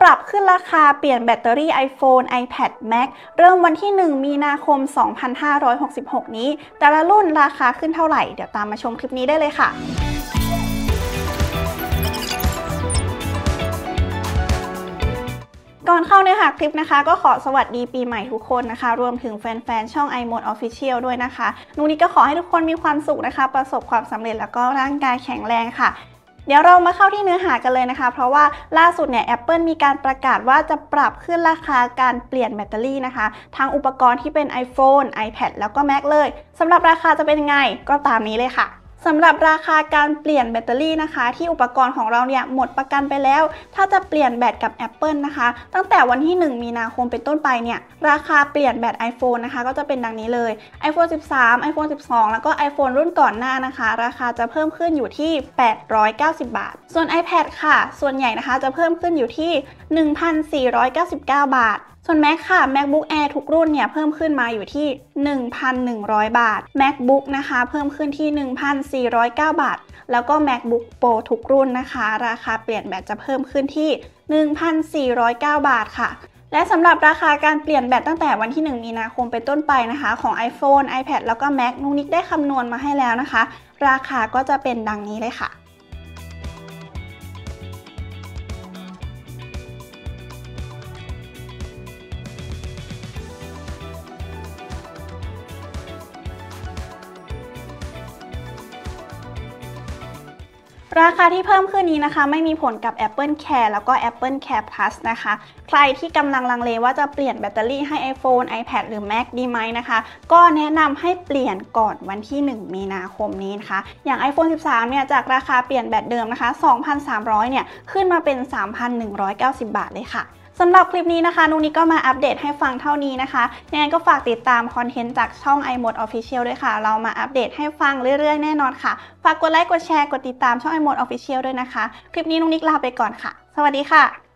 ปรับขึ้นราคาเปลี่ยนแบตเตอรี่ iPhone, iPad, Mac เริ่มวันที่ 1 มีนาคม 2566 นี้ แต่ละรุ่นราคาขึ้นเท่าไหร่ เดี๋ยวตามมาชมคลิปนี้ได้เลยค่ะก่อนเข้าเนื้อหาคลิปนะคะ ก็ขอสวัสดีปีใหม่ทุกคนนะคะ รวมถึงแฟนๆ ช่อง iMode Official ด้วยนะคะนุนี้ก็ขอให้ทุกคนมีความสุขนะคะ ประสบความสำเร็จแล้วก็ร่างกายแข็งแรงค่ะ เดี๋ยวเรามาเข้าที่เนื้อหากันเลยนะคะ เพราะว่าล่าสุดเนี่ย Apple มีการประกาศว่าจะปรับขึ้นราคาการเปลี่ยนแบตเตอรี่นะคะ ทั้งอุปกรณ์ที่เป็น iPhone, iPad แล้วก็ Mac เลยสำหรับราคาจะเป็นยังไงก็ตามนี้เลยค่ะ สำหรับราคาการเปลี่ยนแบตเตอรี่นะคะ ที่อุปกรณ์ของเราเนี่ยหมดประกันไปแล้ว ถ้าจะเปลี่ยนแบตกับ Apple นะคะ ตั้งแต่วันที่ 1 มีนาคมเป็นต้นไปเนี่ยราคาเปลี่ยนแบต iPhone นะคะ ก็จะเป็นดังนี้เลย iPhone 13 iPhone 12 แล้วก็ iPhone รุ่นก่อนหน้านะคะ ราคาจะเพิ่มขึ้นอยู่ที่ 890 บาท ส่วน iPad ค่ะ ส่วนใหญ่นะคะจะเพิ่มขึ้นอยู่ที่ 1,499 บาท ส่วน Mac ค่ะ MacBook Air ทุกรุ่นเนี่ยเพิ่มขึ้นมาอยู่ที่ 1,100 บาท MacBook นะคะ เพิ่มขึ้นที่ 1,409 บาท แล้วก็ MacBook Pro ทุกรุ่นนะคะ ราคาเปลี่ยนแบตจะเพิ่มขึ้นที่ 1,409 บาทค่ะและสำหรับราคาการเปลี่ยนแบตตั้งแต่วันที่ 1 มีนาคมเป็นต้นไปนะคะ ของ iPhone, iPad แล้วก็ Mac นุนิกได้คำนวณมาให้แล้วนะคะ ราคาก็จะเป็นดังนี้เลยค่ะ ราคาที่เพิ่มขึ้นนี้นะคะ ไม่มีผลกับ Apple Care แล้วก็ Apple Care Plus นะคะ ใครที่กำลังลังเลว่าจะเปลี่ยนแบตเตอรี่ให้ iPhone, iPad หรือ Mac ดีไหมนะคะ ก็แนะนำให้เปลี่ยนก่อนวันที่ 1 มีนาคมนี้นะคะ อย่าง iPhone 13 เนี่ย จากราคาเปลี่ยนแบตเดิมนะคะ 2,300 เนี่ย ขึ้นมาเป็น 3,190 บาทเลยค่ะ สำหรับคลิปนี้นะคะนุนี้ก็มาอัปเดตให้ฟังเท่านี้นะคะยังไงก็ฝากติดตามคอนเทนต์จากช่อง iMode Official ด้วยค่ะ เรามาอัปเดตให้ฟังเรื่อยๆ แน่นอนค่ะ ฝากกดไลค์กดแชร์กดติดตามช่อง iMode Official ด้วยนะคะ คลิปนี้นุนิกลาไปก่อนค่ะ สวัสดีค่ะ